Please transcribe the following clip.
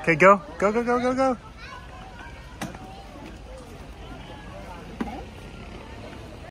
Okay, go, go, go, go, go, go.